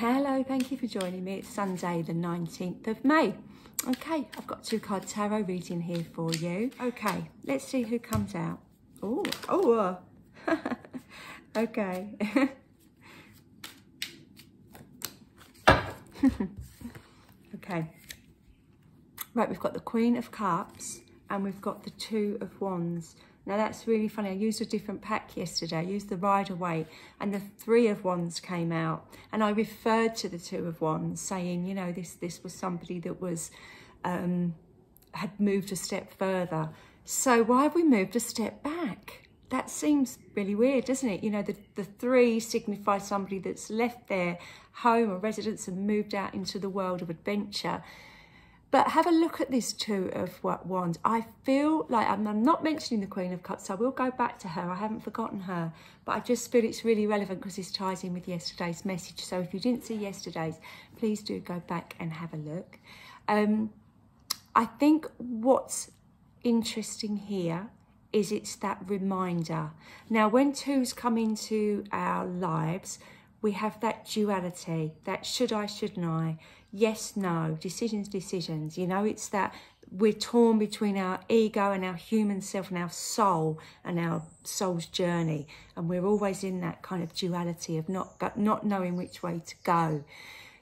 Hello, thank you for joining me. It's Sunday, the 19th of May. Okay, I've got two card tarot reading here for you. Okay, let's see who comes out. Oh, oh, uh. okay. okay. Right, we've got the Queen of Cups and we've got the Two of Wands. Now that's really funny. I used a different pack yesterday. I used the Rider Waite and the Three of Wands came out. And I referred to the Two of Wands saying, you know, this, this was somebody that was, um, had moved a step further. So why have we moved a step back? That seems really weird, doesn't it? You know, the, the three signifies somebody that's left their home or residence and moved out into the world of adventure. But have a look at this two of wands. I feel like I'm, not mentioning the Queen of Cups. So I will go back to her. I haven't forgotten her. But I just feel it's really relevant because this ties in with yesterday's message. So if you didn't see yesterday's, please do go back and have a look. Um, I think what's interesting here is it's that reminder. Now, when twos come into our lives, we have that duality, that should I, shouldn't I, yes, no, decisions, decisions. You know, it's that we're torn between our ego and our human self and our soul and our soul's journey. And we're always in that kind of duality of not, not knowing which way to go.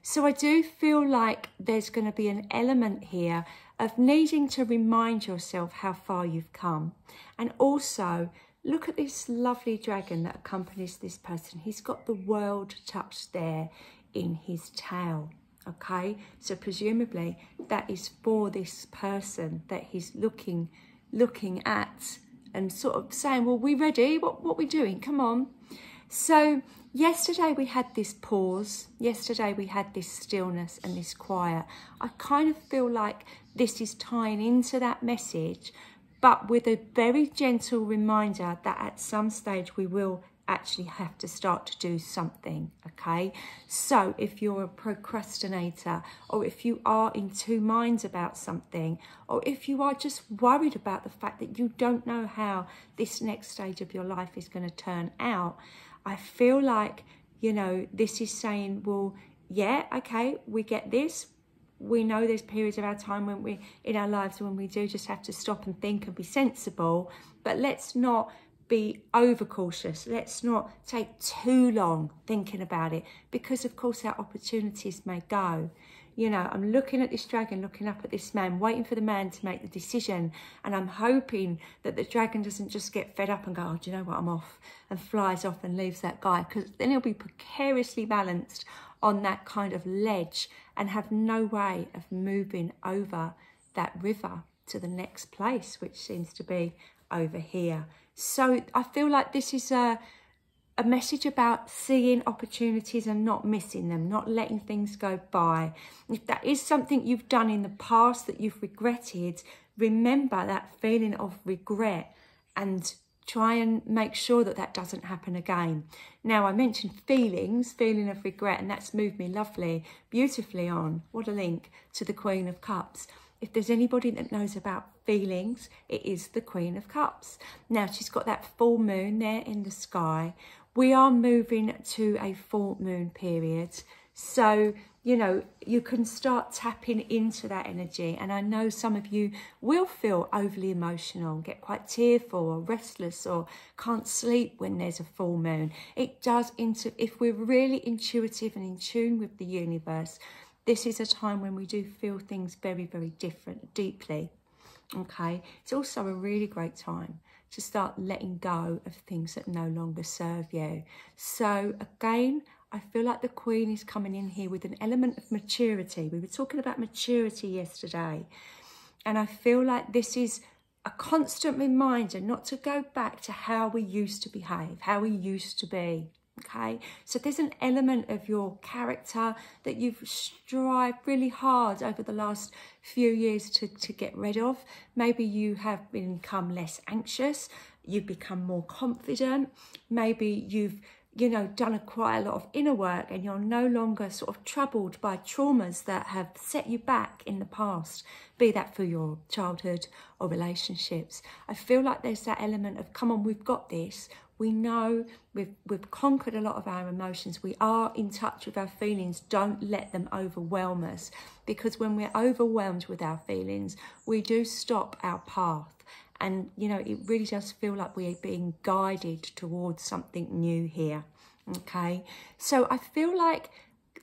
So I do feel like there's going to be an element here of needing to remind yourself how far you've come. And also Look at this lovely dragon that accompanies this person. He's got the world touched there in his tail. Okay, so presumably that is for this person that he's looking looking at and sort of saying, well, we ready? What, what we doing? Come on. So yesterday we had this pause. Yesterday we had this stillness and this quiet. I kind of feel like this is tying into that message but with a very gentle reminder that at some stage we will actually have to start to do something, okay? So if you're a procrastinator or if you are in two minds about something or if you are just worried about the fact that you don't know how this next stage of your life is going to turn out, I feel like, you know, this is saying, well, yeah, okay, we get this, we know there's periods of our time when we in our lives when we do just have to stop and think and be sensible. But let's not be overcautious. Let's not take too long thinking about it because of course our opportunities may go. You know i'm looking at this dragon looking up at this man waiting for the man to make the decision. And i'm hoping that the dragon doesn't just get fed up and go oh do you know what? I'm off and flies off and leaves that guy because then he'll be precariously balanced on that kind of ledge and have no way of moving over that river to the next place, which seems to be over here. So I feel like this is a, a message about seeing opportunities and not missing them, not letting things go by. If that is something you've done in the past that you've regretted, remember that feeling of regret and try and make sure that that doesn't happen again. Now, I mentioned feelings, feeling of regret, and that's moved me lovely, beautifully on. What a link to the Queen of Cups. If there's anybody that knows about feelings, it is the Queen of Cups. Now, she's got that full moon there in the sky. We are moving to a full moon period. So you know, you can start tapping into that energy. And I know some of you will feel overly emotional, get quite tearful or restless or can't sleep when there's a full moon. It does, into if we're really intuitive and in tune with the universe, this is a time when we do feel things very, very different, deeply. Okay, it's also a really great time to start letting go of things that no longer serve you. So, again, I feel like the Queen is coming in here with an element of maturity. We were talking about maturity yesterday. And I feel like this is a constant reminder not to go back to how we used to behave, how we used to be. Okay, so there's an element of your character that you've strived really hard over the last few years to, to get rid of. Maybe you have become less anxious, you've become more confident, maybe you've you know, done a, quite a lot of inner work and you're no longer sort of troubled by traumas that have set you back in the past, be that for your childhood or relationships. I feel like there's that element of, come on, we've got this. We know we've, we've conquered a lot of our emotions. We are in touch with our feelings. Don't let them overwhelm us because when we're overwhelmed with our feelings, we do stop our path and you know it really does feel like we're being guided towards something new here okay? So i feel like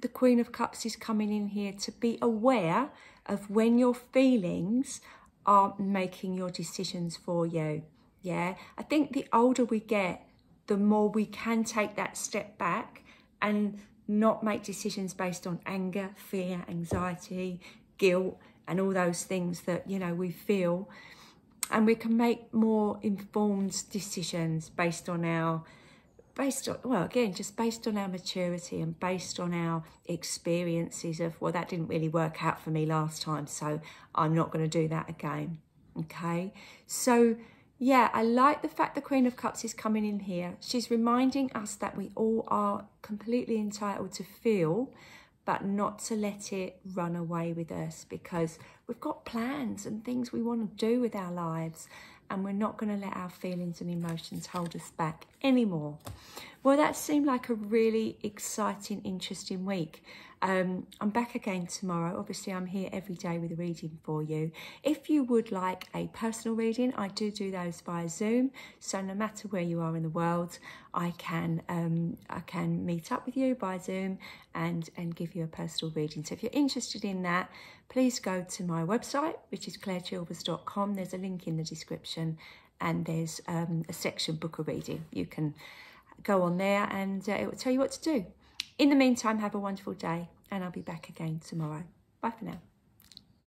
the queen of cups is coming in here to be aware of when your feelings are making your decisions for you yeah? I think the older we get the more we can take that step back and not make decisions based on anger fear anxiety guilt and all those things that you know we feel and we can make more informed decisions based on our based on well again just based on our maturity and based on our experiences of well that didn't really work out for me last time so i'm not going to do that again okay? So yeah i like the fact the queen of cups is coming in here. She's reminding us that we all are completely entitled to feel but not to let it run away with us because we've got plans and things we want to do with our lives and we're not going to let our feelings and emotions hold us back anymore. Well, that seemed like a really exciting, interesting week. Um, I'm back again tomorrow. Obviously, I'm here every day with a reading for you. If you would like a personal reading, I do do those via Zoom. So no matter where you are in the world, I can um, I can meet up with you by Zoom and and give you a personal reading. So if you're interested in that, please go to my website, which is clairechilvers.com. There's a link in the description, and there's um, a section book a reading. You can go on there, and uh, it will tell you what to do. In the meantime, have a wonderful day and I'll be back again tomorrow. Bye for now.